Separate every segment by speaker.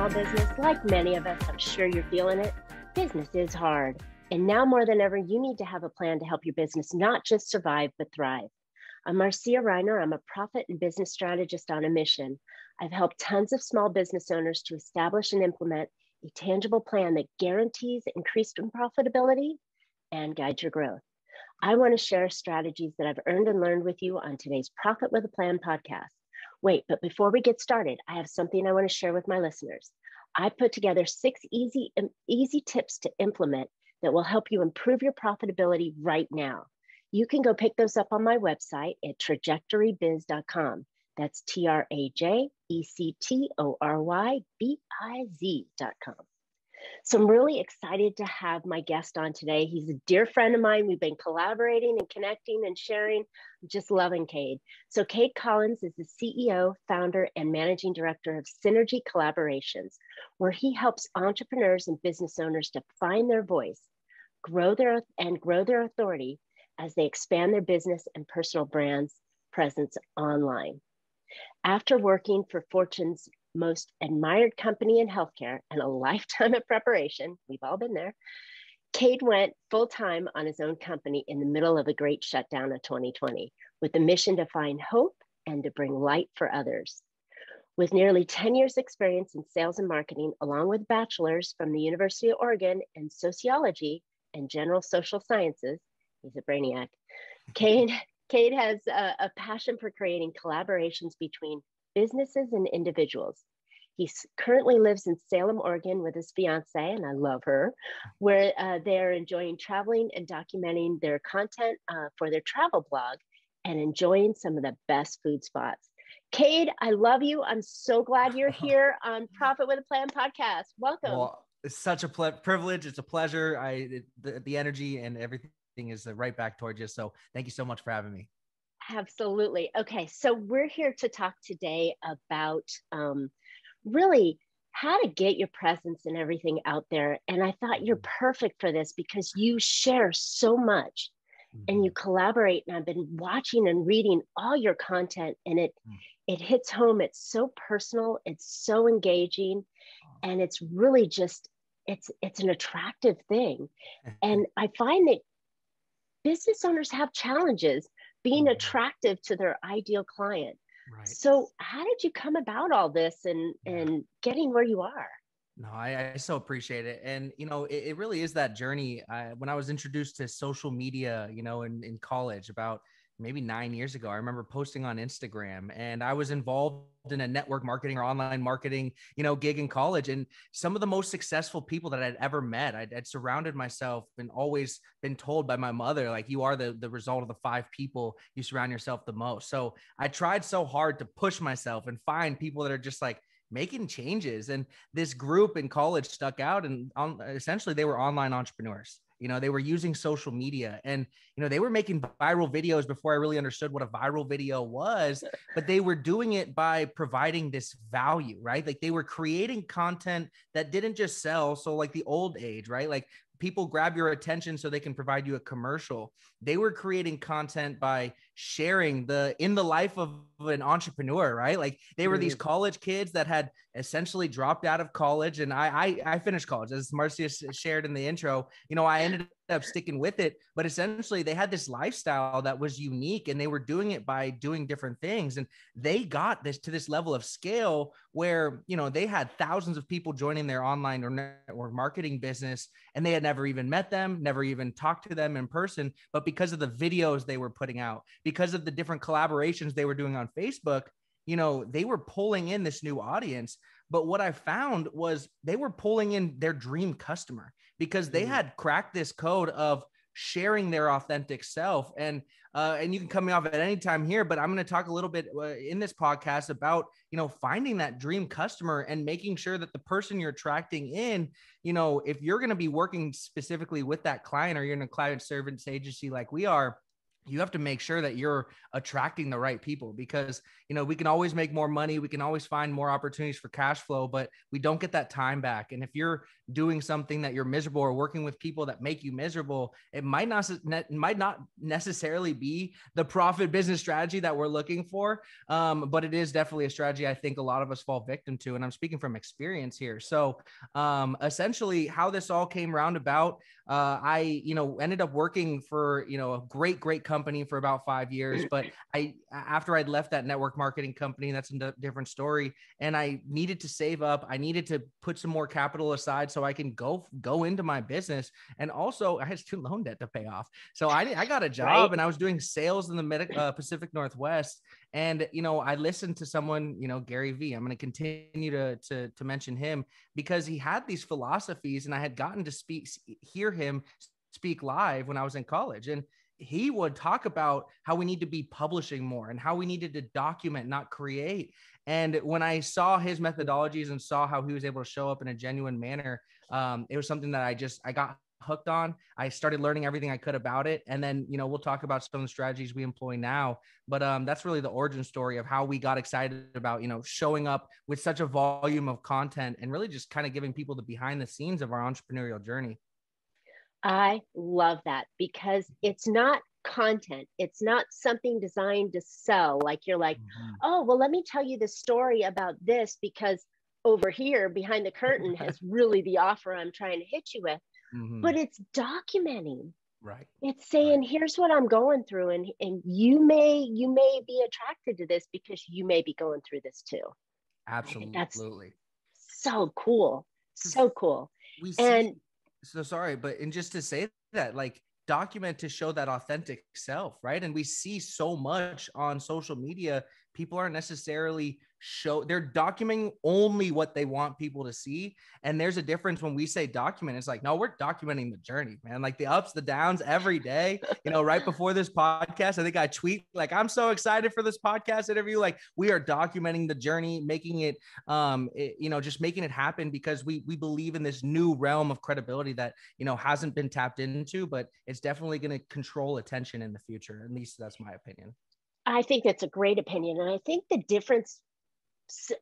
Speaker 1: small business, like many of us, I'm sure you're feeling it. Business is hard. And now more than ever, you need to have a plan to help your business not just survive, but thrive. I'm Marcia Riner. I'm a profit and business strategist on a mission. I've helped tons of small business owners to establish and implement a tangible plan that guarantees increased profitability and guides your growth. I want to share strategies that I've earned and learned with you on today's Profit with a Plan podcast. Wait, but before we get started, I have something I want to share with my listeners. I put together six easy, um, easy tips to implement that will help you improve your profitability right now. You can go pick those up on my website at trajectorybiz.com. That's T R A J E C T O R Y B I Z.com. So I'm really excited to have my guest on today. He's a dear friend of mine. We've been collaborating and connecting and sharing. I'm just loving Kaid. So Kaid Collins is the CEO, founder, and managing director of Synergy Collaborations, where he helps entrepreneurs and business owners to find their voice, grow their and grow their authority as they expand their business and personal brands presence online. After working for Fortune's most admired company in healthcare and a lifetime of preparation, we've all been there, Kaid went full time on his own company in the middle of a great shutdown of 2020 with the mission to find hope and to bring light for others. With nearly 10 years' experience in sales and marketing, along with bachelor's from the University of Oregon in sociology and general social sciences, he's a brainiac. Kaid, Kaid has a, a passion for creating collaborations between businesses and individuals. He currently lives in Salem, Oregon with his fiance, and I love her, where uh, they're enjoying traveling and documenting their content uh, for their travel blog and enjoying some of the best food spots. Kaid, I love you. I'm so glad you're here on Profit with a Plan podcast. Welcome. Well,
Speaker 2: it's such a ple- privilege. It's a pleasure. I the, the energy and everything is right back towards you. So thank you so much for having me.
Speaker 1: Absolutely. Okay, so we're here to talk today about um, really how to get your presence and everything out there. And I thought you're mm-hmm. perfect for this because you share so much mm-hmm. and you collaborate. And I've been watching and reading all your content, and it mm-hmm. it hits home. It's so personal. It's so engaging, and it's really just it's it's an attractive thing. and I find that business owners have challenges being mm-hmm. attractive to their ideal client. Right. So, how did you come about all this and yeah. and getting where you are?
Speaker 2: No, I, I so appreciate it, and you know, it, it really is that journey. I, when I was introduced to social media, you know, in in college, about maybe nine years ago. I remember posting on Instagram and I was involved in a network marketing or online marketing, you know, gig in college. And some of the most successful people that I'd ever met, I'd, I'd, surrounded myself and always been told by my mother, like, you are the, the result of the five people you surround yourself the most. So I tried so hard to push myself and find people that are just like, making changes and this group in college stuck out and on, essentially they were online entrepreneurs you know they were using social media and you know they were making viral videos before i really understood what a viral video was but they were doing it by providing this value right? Like they were creating content that didn't just sell. So like the old age right? Like people grab your attention so they can provide you a commercial. They were creating content by sharing the in the life of an entrepreneur right? Like they were these mm-hmm. college kids that had essentially dropped out of college and i i, I finished college as marcia shared in the intro. You know i ended up sticking with it but essentially they had this lifestyle that was unique and they were doing it by doing different things and they got this to this level of scale where you know they had thousands of people joining their online or, network marketing business and they had never even met them never even talked to them in person but because of the videos they were putting out because of the different collaborations they were doing on Facebook, you know, they were pulling in this new audience. But what I found was they were pulling in their dream customer because they mm-hmm. had cracked this code of sharing their authentic self and uh, and you can come off at any time here but i'm going to talk a little bit uh, in this podcast about you know finding that dream customer and making sure that the person you're attracting in you know if you're going to be working specifically with that client or you're in a client service agency like we are you have to make sure that you're attracting the right people because you know we can always make more money we can always find more opportunities for cash flow but we don't get that time back. And if you're doing something that you're miserable or working with people that make you miserable it might not might not necessarily be the profit business strategy that we're looking for um, but it is definitely a strategy i think a lot of us fall victim to and i'm speaking from experience here. So um, essentially how this all came roundabout uh, i you know ended up working for you know a great great company for about five years but i after i'd left that network marketing company that's a different story and i needed to save up i needed to put some more capital aside so I can go go into my business. And also, I had student loan debt to pay off. So I I got a job right. and I was doing sales in the Mid- uh, Pacific Northwest. And you know, I listened to someone, you know, Gary Vee. I'm going to continue to to to mention him because he had these philosophies, and I had gotten to speak hear him speak live when I was in college. And he would talk about how we need to be publishing more and how we needed to document, not create. And when I saw his methodologies and saw how he was able to show up in a genuine manner, um, it was something that I just I got hooked on. I started learning everything I could about it, and then you know we'll talk about some of the strategies we employ now. But um, that's really the origin story of how we got excited about you know showing up with such a volume of content and really just kind of giving people the behind the scenes of our entrepreneurial journey.
Speaker 1: I love that because it's not content. It's not something designed to sell. Like you're like, mm-hmm. oh, well, let me tell you the story about this because over here behind the curtain has really the offer I'm trying to hit you with. Mm-hmm. But it's documenting.
Speaker 2: Right.
Speaker 1: It's saying, right. here's what I'm going through. And, and you may, you may be attracted to this because you may be going through this too.
Speaker 2: Absolutely. Absolutely.
Speaker 1: So cool. So cool.
Speaker 2: We see, and so sorry, but and just to say that, like document to show that authentic self, right? And we see so much on social media, people aren't necessarily show they're documenting only what they want people to see. And there's a difference when we say document it's like no we're documenting the journey man. Like the ups the downs every day you know right before this podcast i think i tweet like i'm so excited for this podcast interview. Like we are documenting the journey making it um it, you know just making it happen because we we believe in this new realm of credibility that you know hasn't been tapped into but it's definitely going to control attention in the future. At least that's my opinion.
Speaker 1: I think that's a great opinion. And I think the difference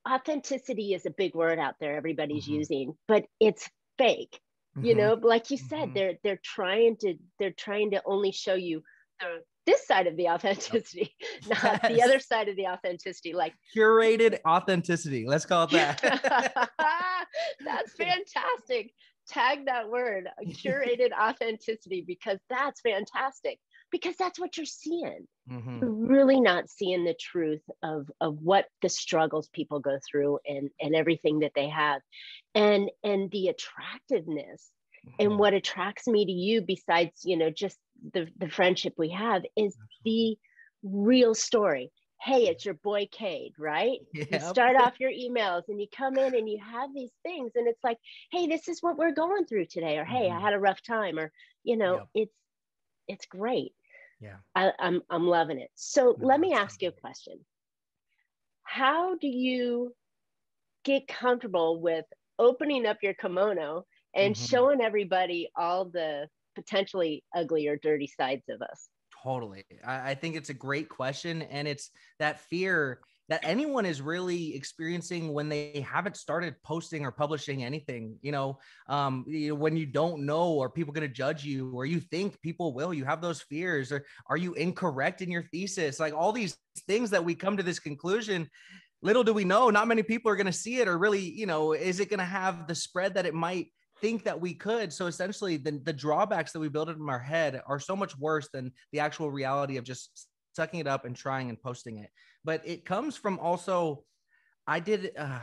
Speaker 1: authenticity is a big word out there everybody's mm-hmm. using but it's fake mm-hmm. you know like you said mm-hmm. they're they're trying to they're trying to only show you the, this side of the authenticity not the other side of the authenticity like
Speaker 2: curated authenticity let's call it that
Speaker 1: that's fantastic tag that word curated authenticity because that's fantastic because that's what you're seeing. Mm-hmm. You're really not seeing the truth of of what the struggles people go through and and everything that they have, and and the attractiveness. Mm-hmm. And what attracts me to you, besides you know just the the friendship we have, is the real story. Hey, it's your boy Kaid, right? Yep. You start off your emails and you come in and you have these things, and it's like, hey, this is what we're going through today, or hey, mm-hmm. I had a rough time, or you know, yep. it's it's great
Speaker 2: yeah.
Speaker 1: I, I'm, I'm loving it. So no, let me ask you a question. How do you get comfortable with opening up your kimono and mm-hmm. showing everybody all the potentially ugly or dirty sides of us?
Speaker 2: Totally. I, I think it's a great question and it's that fear that anyone is really experiencing when they haven't started posting or publishing anything you know um you know, when you don't know are people going to judge you or you think people will you have those fears or are you incorrect in your thesis? Like all these things that we come to this conclusion little do we know not many people are going to see it or really you know is it going to have the spread that it might think that we could? So essentially the, the drawbacks that we build in our head are so much worse than the actual reality of just sucking it up and trying and posting it but it comes from also i did uh,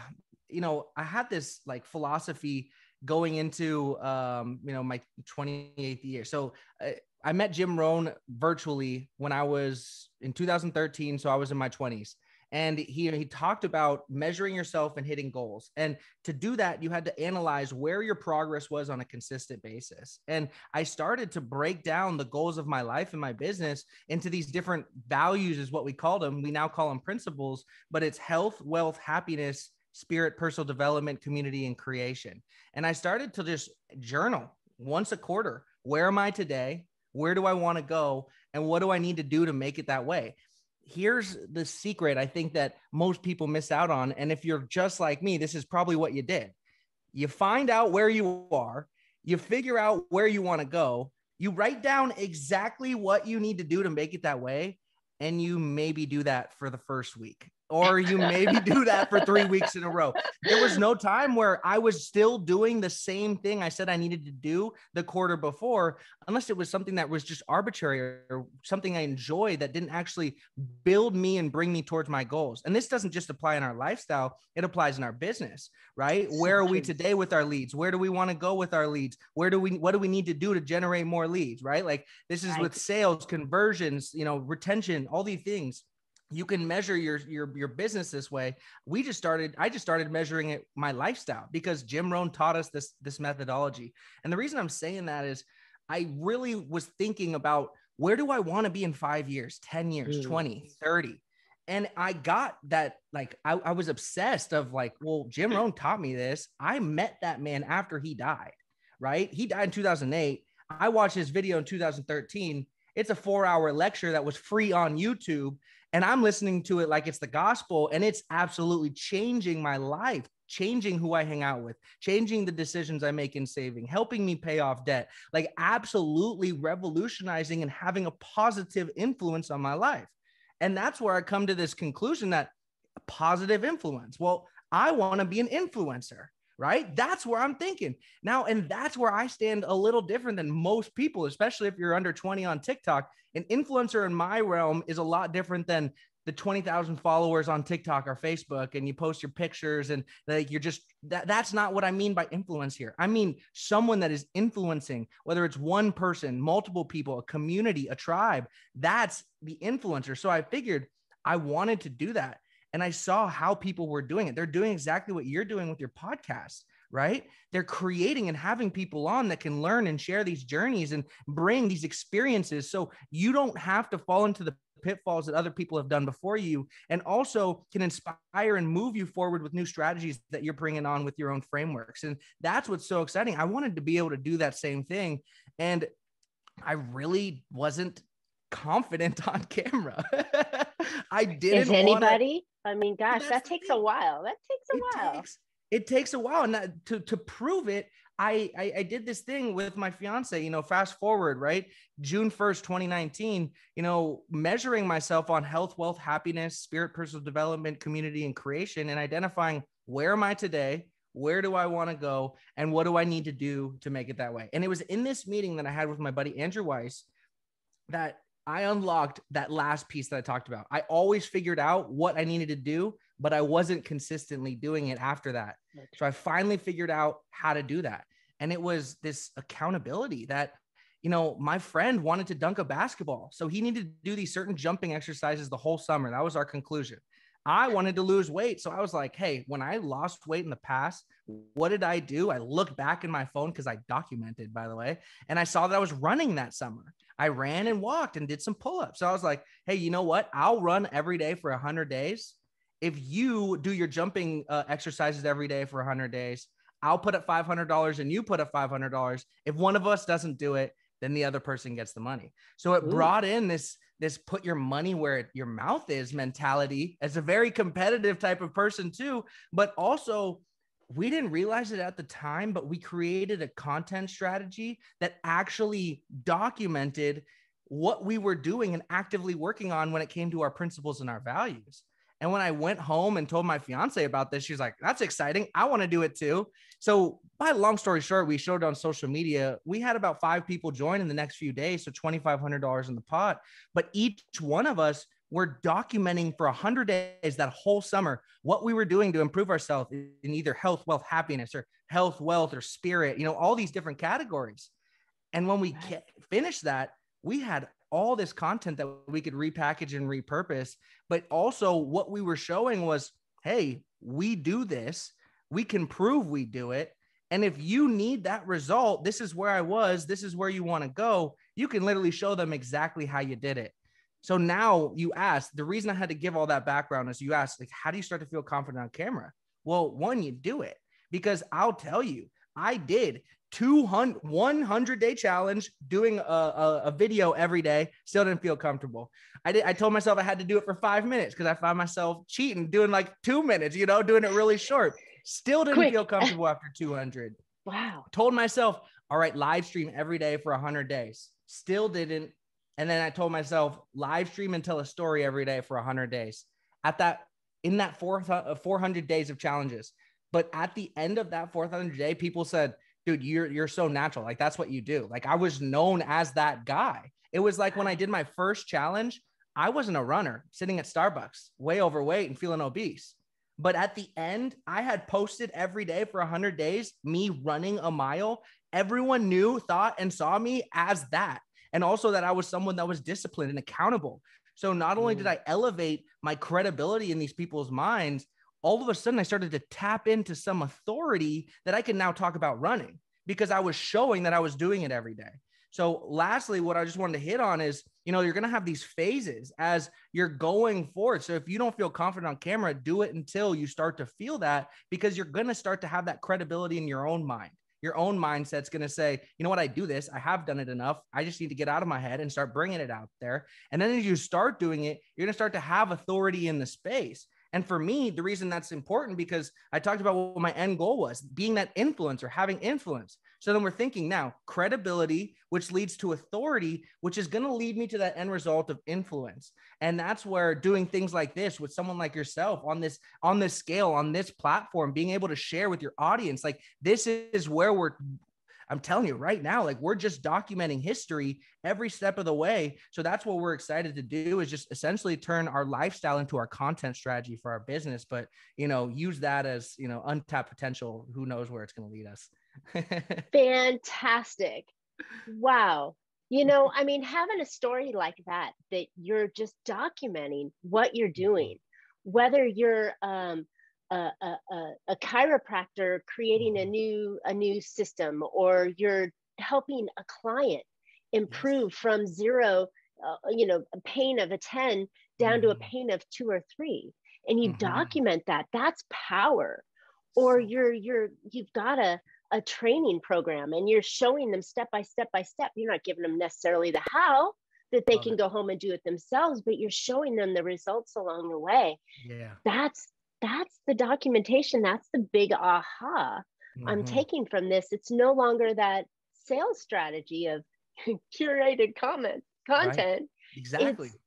Speaker 2: you know i had this like philosophy going into um, you know my 28th year. So uh, i met jim rohn virtually when i was in 2013 so i was in my 20s and he he talked about measuring yourself and hitting goals. And to do that you had to analyze where your progress was on a consistent basis. And i started to break down the goals of my life and my business into these different values is what we called them we now call them principles but it's health wealth happiness spirit personal development community and creation. And i started to just journal once a quarter. Where am i today? Where do i want to go? And what do I need to do to make it that way? Here's the secret I think that most people miss out on. And if you're just like me, this is probably what you did. You find out where you are, you figure out where you want to go, you write down exactly what you need to do to make it that way, and you maybe do that for the first week or you maybe do that for three weeks in a row. There was no time where I was still doing the same thing I said I needed to do the quarter before, unless it was something that was just arbitrary or something I enjoy that didn't actually build me and bring me towards my goals. And this doesn't just apply in our lifestyle, it applies in our business, right? Where are we today with our leads? Where do we want to go with our leads? Where do we, what do we need to do to generate more leads, right? Like this is with sales, conversions, you know, retention, all these things you can measure your your your business this way. We just started i just started measuring it my lifestyle because jim rohn taught us this this methodology. And the reason i'm saying that is i really was thinking about where do i want to be in five years 10 years mm. 20 30 and i got that like I, I was obsessed of like well jim rohn taught me this. I met that man after he died right? He died in 2008 i watched his video in 2013 it's a four hour lecture that was free on youtube and I'm listening to it like it's the gospel and it's absolutely changing my life, changing who I hang out with, changing the decisions I make in saving, helping me pay off debt, like absolutely revolutionizing and having a positive influence on my life. And that's where I come to this conclusion that positive influence. Well, I want to be an influencer right? That's where I'm thinking now. And that's where I stand a little different than most people, especially if you're under 20 on TikTok. An influencer in my realm is a lot different than the 20,000 followers on TikTok or Facebook and you post your pictures and like you're just that that's not what I mean by influence here. I mean someone that is influencing whether it's one person, multiple people, a community, a tribe. That's the influencer. So I figured I wanted to do that and I saw how people were doing it. They're doing exactly what you're doing with your podcast, right? They're creating and having people on that can learn and share these journeys and bring these experiences. So you don't have to fall into the pitfalls that other people have done before you and also can inspire and move you forward with new strategies that you're bringing on with your own frameworks and that's what's so exciting i wanted to be able to do that same thing and i really wasn't confident on camera i didn't
Speaker 1: is anybody I mean, gosh, that takes a while. That takes a
Speaker 2: it
Speaker 1: while.
Speaker 2: Takes, it takes a while. And that, to, to prove it, I, I, I did this thing with my fiance, you know, fast forward, right? June 1st, 2019, you know, measuring myself on health, wealth, happiness, spirit, personal development, community, and creation, and identifying where am I today? Where do I want to go? And what do I need to do to make it that way? And it was in this meeting that I had with my buddy Andrew Weiss that I unlocked that last piece that I talked about. I always figured out what I needed to do, but I wasn't consistently doing it after that. So I finally figured out how to do that. And it was this accountability that, you know, my friend wanted to dunk a basketball. So he needed to do these certain jumping exercises the whole summer. That was our conclusion. I wanted to lose weight. So I was like, hey, when I lost weight in the past, what did I do? I looked back in my phone because I documented, by the way, and I saw that I was running that summer. I ran and walked and did some pull ups. So I was like, hey, you know what? I'll run every day for 100 days. If you do your jumping uh, exercises every day for 100 days, I'll put up $500 and you put up $500. If one of us doesn't do it, then the other person gets the money. So it Ooh. brought in this this put your money where it, your mouth is mentality as a very competitive type of person too, but also we didn't realize it at the time, but we created a content strategy that actually documented what we were doing and actively working on when it came to our principles and our values. And when I went home and told my fiance about this, she's like, that's exciting. I want to do it too. So, by long story short, we showed on social media. We had about five people join in the next few days. So, $2,500 in the pot. But each one of us we're documenting for 100 days that whole summer what we were doing to improve ourselves in either health, wealth, happiness, or health, wealth, or spirit, you know, all these different categories. And when we finished that, we had all this content that we could repackage and repurpose. But also, what we were showing was hey, we do this, we can prove we do it. And if you need that result, this is where I was, this is where you want to go. You can literally show them exactly how you did it. So now you ask, the reason I had to give all that background is you ask, like, how do you start to feel confident on camera? Well, one, you do it because I'll tell you, I did 200 100 day challenge doing a, a, a, video every day still didn't feel comfortable. I did i told myself i had to do it for five minutes because i found myself cheating doing like two minutes you know doing it really short. Still didn't Quick. feel comfortable after 200
Speaker 1: wow.
Speaker 2: Told myself all right live stream every day for 100 days. Still didn't and then i told myself live stream and tell a story every day for 100 days at that in that 400 uh, days of challenges but at the end of that 400 day people said dude, you're you're so natural. Like that's what you do. Like I was known as that guy. It was like when I did my first challenge, I wasn't a runner sitting at Starbucks, way overweight and feeling obese. But at the end, I had posted every day for 100 days, me running a mile. Everyone knew, thought, and saw me as that. And also that I was someone that was disciplined and accountable. So not only did mm. I elevate my credibility in these people's minds, all of a sudden I started to tap into some authority that I can now talk about running because I was showing that I was doing it every day. So, lastly, what I just wanted to hit on is you know, you're going to have these phases as you're going forward. So, if you don't feel confident on camera, do it until you start to feel that because you're going to start to have that credibility in your own mind. Your own mindset's going to say, you know what, I do this. I have done it enough. I just need to get out of my head and start bringing it out there. And then as you start doing it, you're going to start to have authority in the space. And for me, the reason that's important because I talked about what my end goal was being that influencer, having influence. So then we're thinking now credibility, which leads to authority, which is going to lead me to that end result of influence. And that's where doing things like this with someone like yourself on this on this scale, on this platform, being able to share with your audience, like this is where we're I'm telling you right now, like we're just documenting history every step of the way. So that's what we're excited to do is just essentially turn our lifestyle into our content strategy for our business, but you know, use that as, you know, untapped potential. Who knows where it's going to lead us.
Speaker 1: Fantastic. Wow. You know, I mean, having a story like that, that you're just documenting what you're doing, whether you're um, a, a, a, chiropractor creating a mm-hmm. new a new system or you're helping a client improve yes. from zero uh, you know a pain of a 10 down mm-hmm. to a mm-hmm. pain of two or three and you mm-hmm. document that that's power or you're you're you've got a a training program and you're showing them step by step by step you're not giving them necessarily the how that they Love can it. go home and do it themselves but you're showing them the results along the way
Speaker 2: yeah
Speaker 1: that's that's the documentation. That's the big aha mm-hmm. I'm taking from this. It's no longer that sales strategy of curated comment content. Right.
Speaker 2: Exactly.
Speaker 1: It's,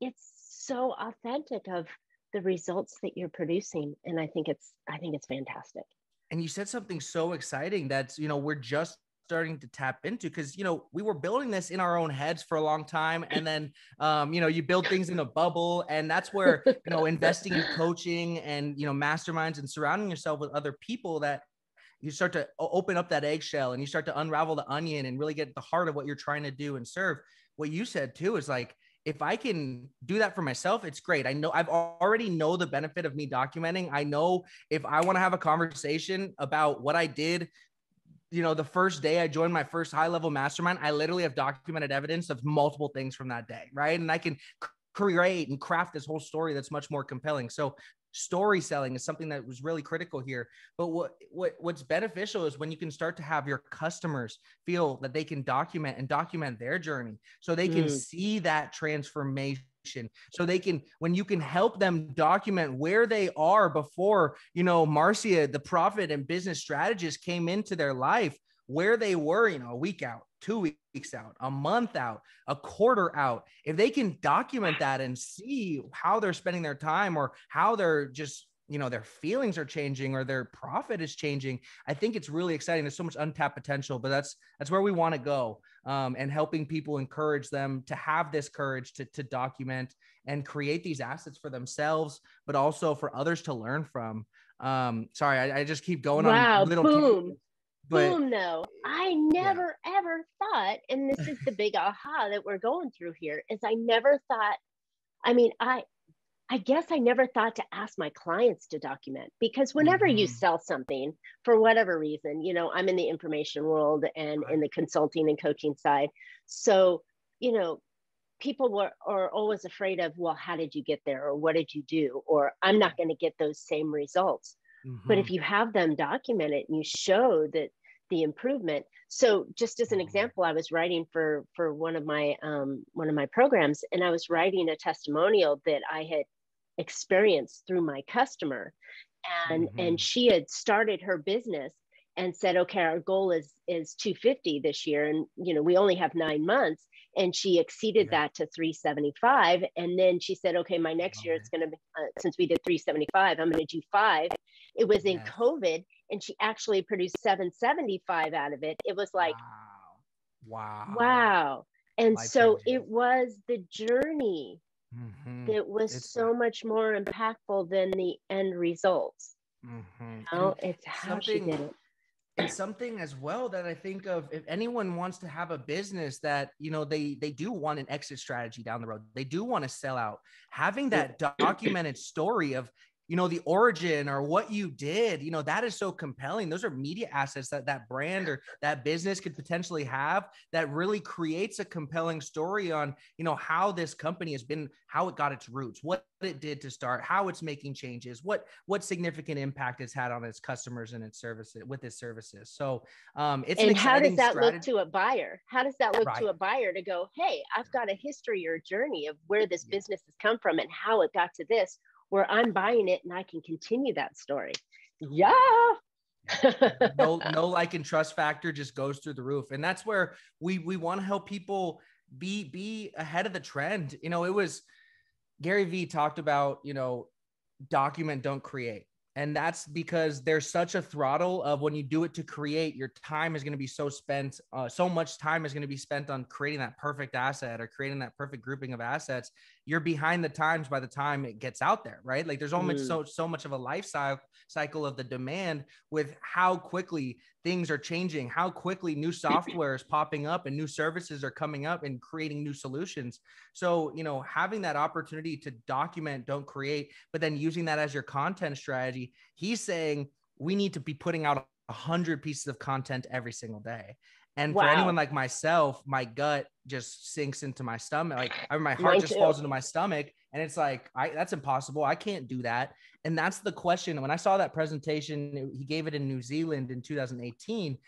Speaker 1: it's so authentic of the results that you're producing. And I think it's I think it's fantastic.
Speaker 2: And you said something so exciting that's, you know, we're just starting to tap into because you know we were building this in our own heads for a long time and then um, you know you build things in a bubble and that's where you know investing in coaching and you know masterminds and surrounding yourself with other people that you start to open up that eggshell and you start to unravel the onion and really get the heart of what you're trying to do and serve. What you said too is like if I can do that for myself, it's great. I know I've already know the benefit of me documenting. I know if I want to have a conversation about what I did you know, the first day I joined my first high level mastermind, I literally have documented evidence of multiple things from that day, right? And I can create and craft this whole story that's much more compelling. So story selling is something that was really critical here. But what what what's beneficial is when you can start to have your customers feel that they can document and document their journey so they can mm. see that transformation so they can when you can help them document where they are before you know marcia the profit and business strategist came into their life where they were you know a week out two weeks out a month out a quarter out if they can document that and see how they're spending their time or how they're just you know their feelings are changing or their profit is changing i think it's really exciting there's so much untapped potential but that's that's where we want to go um, and helping people encourage them to have this courage to, to document and create these assets for themselves, but also for others to learn from. Um, sorry, I, I just keep going
Speaker 1: wow, on little boom. But, boom, no, I never yeah. ever thought, and this is the big aha that we're going through here, is I never thought, I mean, I I guess I never thought to ask my clients to document because whenever mm-hmm. you sell something for whatever reason, you know, I'm in the information world and right. in the consulting and coaching side. So, you know, people were are always afraid of, well, how did you get there or what did you do or I'm not going to get those same results. Mm-hmm. But if mm-hmm. you have them document it and you show that the improvement so just as an example i was writing for for one of my um, one of my programs and i was writing a testimonial that i had experienced through my customer and mm-hmm. and she had started her business and said okay our goal is is 250 this year and you know we only have nine months and she exceeded yeah. that to 375 and then she said okay my next okay. year it's going to be uh, since we did 375 i'm going to do five it was in covid and she actually produced 775 out of it it was like
Speaker 2: wow wow,
Speaker 1: wow. and Life so changing. it was the journey mm-hmm. that was it's so much more impactful than the end results mm-hmm. you know, it's how she did it
Speaker 2: and something as well that I think of if anyone wants to have a business that you know they they do want an exit strategy down the road they do want to sell out having that documented story of you know the origin or what you did you know that is so compelling those are media assets that that brand or that business could potentially have that really creates a compelling story on you know how this company has been how it got its roots what it did to start how it's making changes what what significant impact it's had on its customers and its services with its services so um it's
Speaker 1: and
Speaker 2: an
Speaker 1: how does that
Speaker 2: strategy.
Speaker 1: look to a buyer how does that look right. to a buyer to go hey i've got a history or journey of where this yeah. business has come from and how it got to this where I'm buying it and I can continue that story. Yeah.
Speaker 2: no, no like and trust factor just goes through the roof. And that's where we we want to help people be be ahead of the trend. You know, it was Gary Vee talked about, you know, document, don't create. And that's because there's such a throttle of when you do it to create, your time is going to be so spent, uh, so much time is going to be spent on creating that perfect asset or creating that perfect grouping of assets. You're behind the times by the time it gets out there, right? Like there's almost mm. so so much of a lifestyle cycle of the demand with how quickly things are changing, how quickly new software is popping up and new services are coming up and creating new solutions. So, you know, having that opportunity to document, don't create, but then using that as your content strategy, he's saying we need to be putting out a hundred pieces of content every single day. And wow. for anyone like myself, my gut just sinks into my stomach. Like I mean, my heart just falls into my stomach. And it's like, I, that's impossible. I can't do that. And that's the question. When I saw that presentation, he gave it in New Zealand in 2018.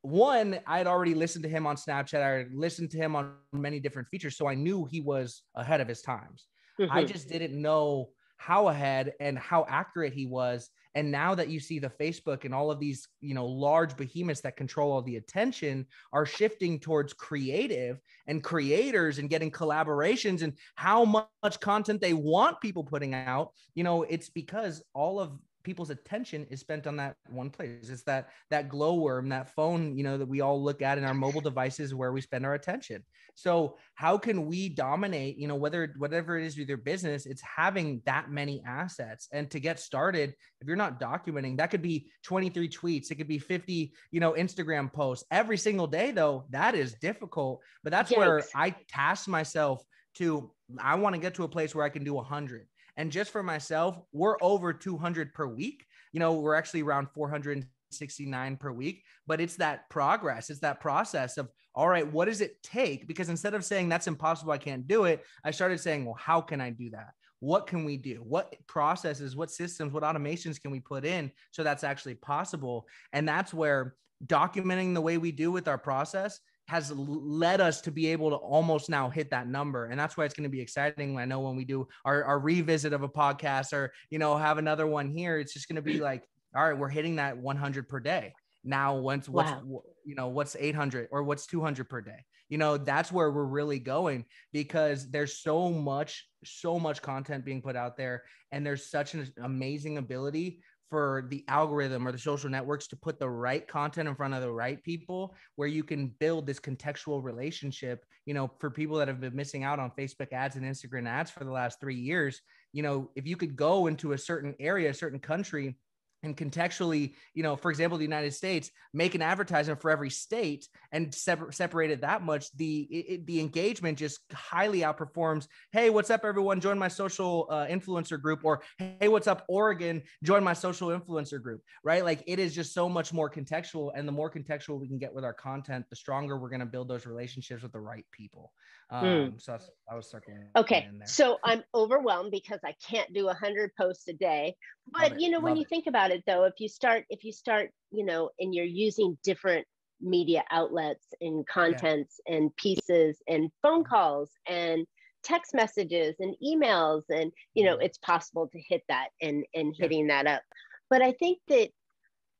Speaker 2: One, I had already listened to him on Snapchat. I listened to him on many different features. So I knew he was ahead of his times. Mm-hmm. I just didn't know how ahead and how accurate he was and now that you see the facebook and all of these you know large behemoths that control all the attention are shifting towards creative and creators and getting collaborations and how much content they want people putting out you know it's because all of people's attention is spent on that one place. It's that that glowworm, that phone, you know, that we all look at in our mobile devices where we spend our attention. So how can we dominate, you know, whether whatever it is with your business, it's having that many assets. And to get started, if you're not documenting, that could be 23 tweets, it could be 50, you know, Instagram posts every single day, though. That is difficult. But that's Yikes. where I task myself to I want to get to a place where I can do 100 and just for myself, we're over 200 per week. You know, we're actually around 469 per week, but it's that progress, it's that process of, all right, what does it take? Because instead of saying that's impossible, I can't do it, I started saying, well, how can I do that? What can we do? What processes, what systems, what automations can we put in so that's actually possible? And that's where documenting the way we do with our process has led us to be able to almost now hit that number. And that's why it's going to be exciting. I know when we do our, our revisit of a podcast or you know have another one here it's just going to be like all right we're hitting that 100 per day. Now once what's wow. you know what's 800 or what's 200 per day? You know that's where we're really going because there's so much so much content being put out there and there's such an amazing ability for the algorithm or the social networks to put the right content in front of the right people where you can build this contextual relationship you know for people that have been missing out on facebook ads and instagram ads for the last three years you know if you could go into a certain area a certain country and contextually, you know, for example, the United States make an advertisement for every state and separ- separated that much, the it, the engagement just highly outperforms. Hey, what's up, everyone? Join my social uh, influencer group, or hey, what's up, Oregon? Join my social influencer group. Right? Like it is just so much more contextual, and the more contextual we can get with our content, the stronger we're going to build those relationships with the right people. Hmm. Um, mm. So I was circling.
Speaker 1: Okay, so I'm overwhelmed because I can't do a hundred posts a day. But you know, when it. you think about it it though if you start if you start you know and you're using different media outlets and contents yeah. and pieces and phone mm-hmm. calls and text messages and emails and you know mm-hmm. it's possible to hit that and and hitting yeah. that up but i think that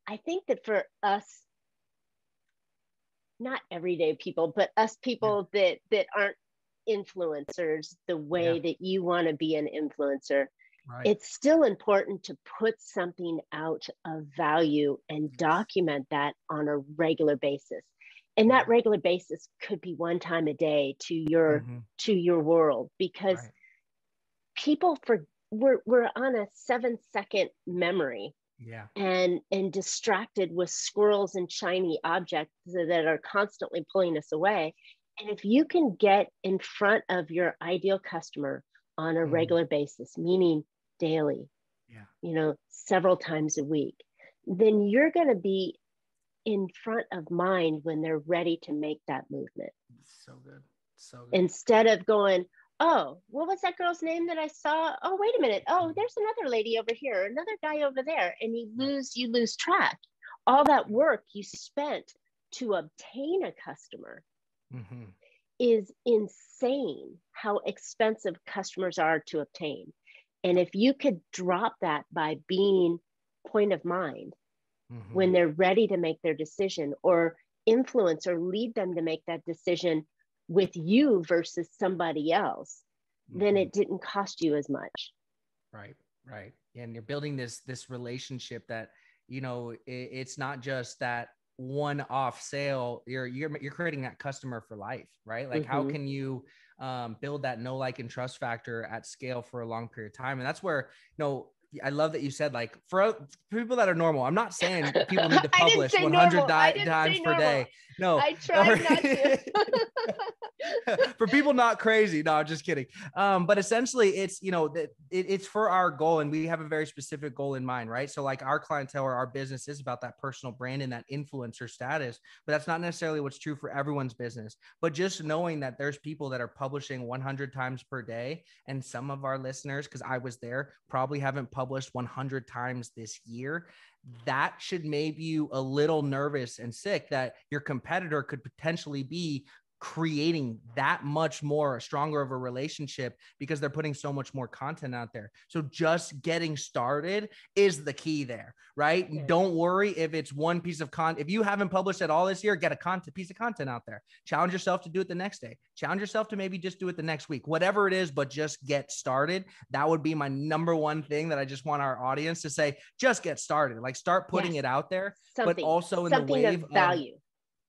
Speaker 1: i think that for us not everyday people but us people yeah. that that aren't influencers the way that you want to be an influencer Right. It's still important to put something out of value and yes. document that on a regular basis. And that regular basis could be one time a day to your mm-hmm. to your world because right. people for we're we're on a seven second memory
Speaker 2: yeah
Speaker 1: and and distracted with squirrels and shiny objects that are constantly pulling us away and if you can get in front of your ideal customer on a mm. regular basis meaning daily,
Speaker 2: yeah.
Speaker 1: you know, several times a week, then you're going to be in front of mind when they're ready to make that movement.
Speaker 2: So good. So good.
Speaker 1: Instead of going, oh, what was that girl's name that I saw? Oh, wait a minute. Oh, mm-hmm. there's another lady over here, another guy over there. And you lose, you lose track. All that work you spent to obtain a customer mm-hmm. is insane how expensive customers are to obtain. And if you could drop that by being point of mind mm-hmm. when they're ready to make their decision or influence or lead them to make that decision with you versus somebody else, mm-hmm. then it didn't cost you as much.
Speaker 2: Right, right. And you're building this this relationship that you know it, it's not just that one off sale you're you're you're creating that customer for life right like mm-hmm. how can you um, build that no like and trust factor at scale for a long period of time and that's where you know I love that you said like for people that are normal. I'm not saying people need to publish 100 di- times per day. No,
Speaker 1: I try not to.
Speaker 2: for people not crazy. No, I'm just kidding. Um, but essentially, it's you know it, it's for our goal, and we have a very specific goal in mind, right? So like our clientele or our business is about that personal brand and that influencer status, but that's not necessarily what's true for everyone's business. But just knowing that there's people that are publishing 100 times per day, and some of our listeners, because I was there, probably haven't published 100 times this year that should make you a little nervous and sick that your competitor could potentially be creating that much more stronger of a relationship because they're putting so much more content out there. So just getting started is the key there, right? Yeah. Don't worry if it's one piece of content. If you haven't published at all this year, get a content piece of content out there. Challenge yourself to do it the next day. Challenge yourself to maybe just do it the next week. Whatever it is, but just get started. That would be my number one thing that I just want our audience to say, just get started. Like start putting yes. it out there, Something. but also in Something the wave of
Speaker 1: value. Of,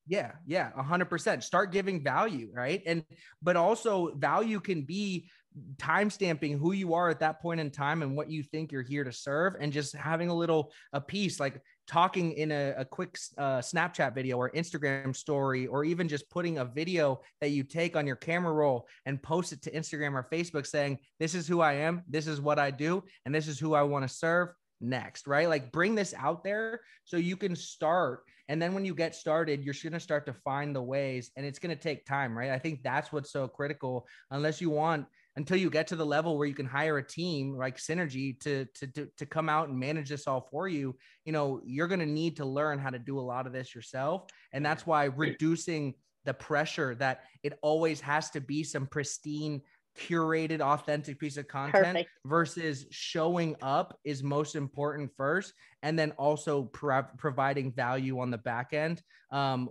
Speaker 2: yeah, yeah, a hundred percent. Start giving value, right? And but also value can be time stamping who you are at that point in time and what you think you're here to serve, and just having a little a piece like talking in a, a quick uh, Snapchat video or Instagram story, or even just putting a video that you take on your camera roll and post it to Instagram or Facebook saying, This is who I am, this is what I do, and this is who I want to serve next, right? Like bring this out there so you can start and then when you get started, you're going to start to find the ways and it's going to take time, right? I think that's what's so critical. Unless you want, until you get to the level where you can hire a team like Synergy to, to, to, to come out and manage this all for you, you know, you're going to need to learn how to do a lot of this yourself. And that's why reducing the pressure that it always has to be some pristine curated authentic piece of content Perfect. versus showing up is most important first and then also pro- providing value on the back end um,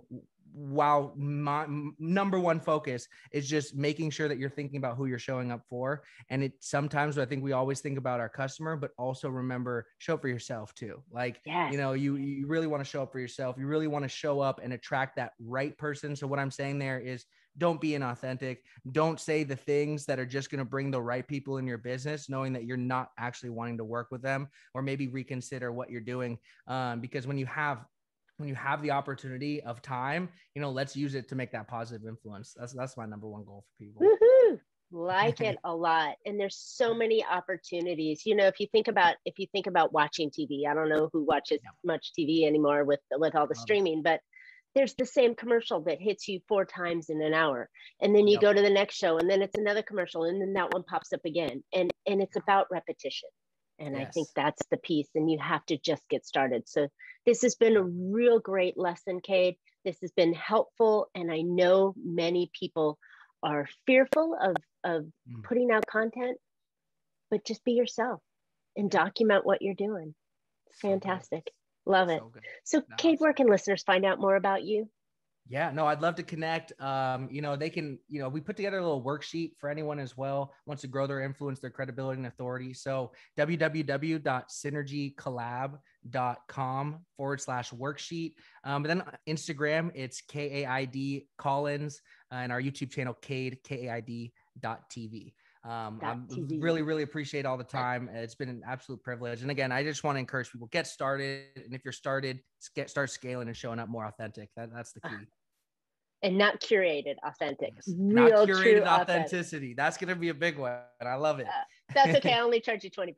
Speaker 2: while my number one focus is just making sure that you're thinking about who you're showing up for and it sometimes i think we always think about our customer but also remember show for yourself too like yes. you know you you really want to show up for yourself you really want to show up and attract that right person so what i'm saying there is don't be inauthentic. Don't say the things that are just going to bring the right people in your business, knowing that you're not actually wanting to work with them, or maybe reconsider what you're doing. Um, because when you have when you have the opportunity of time, you know, let's use it to make that positive influence. That's that's my number one goal for people.
Speaker 1: Woo-hoo! Like it a lot. And there's so many opportunities. You know, if you think about if you think about watching TV, I don't know who watches yeah. much TV anymore with with all the streaming, but there's the same commercial that hits you four times in an hour and then you yep. go to the next show and then it's another commercial and then that one pops up again and and it's about repetition And yes. I think that's the piece. And you have to just get started. So this has been a real great lesson, Kaid. This has been helpful. And I know many people are fearful of, of mm. putting out content, but just be yourself and document what you're doing. Fantastic. Love it. So, so Kaid, where can listeners find out more about you?
Speaker 2: Yeah, no, I'd love to connect. Um, you know, they can, you know, we put together a little worksheet for anyone as well wants to grow their influence, their credibility and authority. So www.synergycollab.com forward slash worksheet. Um, but then Instagram, it's K-A-I-D Collins uh, and our YouTube channel, Kaid, K-A-I-D dot TV. Um, I really, really appreciate all the time. It's been an absolute privilege. And again, I just want to encourage people get started. And if you're started, get start scaling and showing up more authentic. That, that's the key.
Speaker 1: And not curated, authentic.
Speaker 2: Yes. Real, not curated authenticity. Authentic. That's going to be a big one. And I love it. Uh,
Speaker 1: that's okay. I only charge you 20%.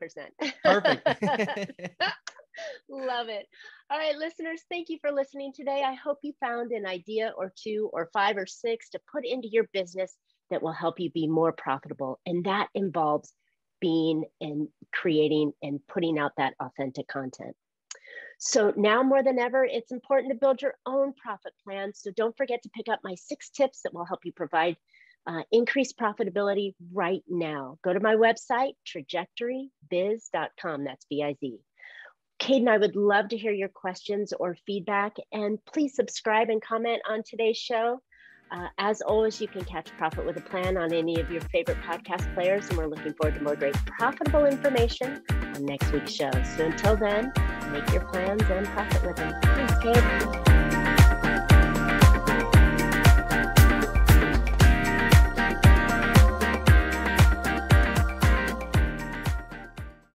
Speaker 2: Perfect.
Speaker 1: Love it. All right, listeners, thank you for listening today. I hope you found an idea or two or five or six to put into your business that will help you be more profitable. And that involves being and creating and putting out that authentic content. So now more than ever, it's important to build your own profit plan. So don't forget to pick up my six tips that will help you provide uh, increased profitability right now. Go to my website, trajectorybiz.com. That's B I Z. Caden, I would love to hear your questions or feedback, and please subscribe and comment on today's show. Uh, as always, you can catch Profit with a Plan on any of your favorite podcast players, and we're looking forward to more great profitable information on next week's show. So until then, make your plans and profit with them. Thanks, Kaid.